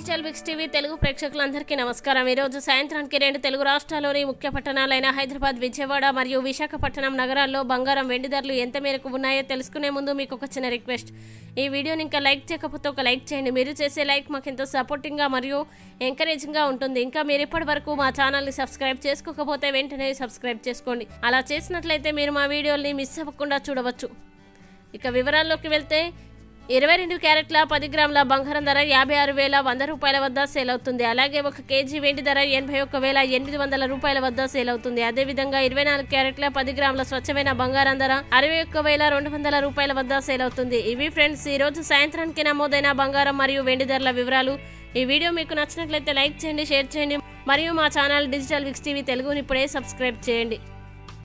Digital Biks TV Telugu ప్రేక్షకులందరికీ నమస్కారం. ఈరోజు సాయంత్రానికి రెండు తెలుగు రాష్ట్రాల్లోని ముఖ్య పట్టణాలైన హైదరాబాద్ విజయవాడ మరియు విశాఖపట్నం నగరాల్లో బంగారం వెండి ధరలు ఎంత మేరకు ఉన్నాయో తెలుసుకునే ముందు మీకు ఒక చిన్న రిక్వెస్ట్. ఈ వీడియోని ఇంకా లైక్ చేయకపోతే ఒక లైక్ చేయండి. మీరు చేసే లైక్ మాకు ఎంతో సపోర్టింగ్గా మరియు ఎంకరేజింగ్గా ఉంటుంది. ఇంకా మీరు ఇప్పటి వరకు మా ఛానల్ని సబ్స్క్రైబ్ చేసుకోకపోతే వెంటనే సబ్స్క్రైబ్ చేసుకోండి. అలా చేసినట్లయితే మీరు మా వీడియోల్ని మిస్ అవ్వకుండా చూడవచ్చు. ఇక వివరాల్లోకి వెళ్తే ఇరవై రెండు క్యారెట్ల పది గ్రాముల బంగారం ధర యాభై ఆరు వేల వంద రూపాయల వద్ద సేల్ అవుతుంది. అలాగే ఒక కేజీ వెండి ధర ఎనభై ఒక్క వేల ఎనిమిది వందల రూపాయల వద్ద సేల్ అవుతుంది. అదేవిధంగా ఇరవై నాలుగు క్యారెట్ల పది గ్రాముల స్వచ్ఛమైన బంగారం ధర అరవై ఒక్క వేల రెండు వందల రూపాయల వద్ద సేల్ అవుతుంది. ఇవి ఫ్రెండ్స్ ఈ రోజు సాయంత్రానికి నమోదైన బంగారం మరియు వెండి ధరల వివరాలు. ఈ వీడియో మీకు నచ్చినట్లయితే లైక్ చేయండి షేర్ చేయండి. మరియు మా ఛానల్ డిజిటల్ విక్స్ టీవీ తెలుగుని ఇప్పుడే సబ్స్క్రైబ్ చేయండి.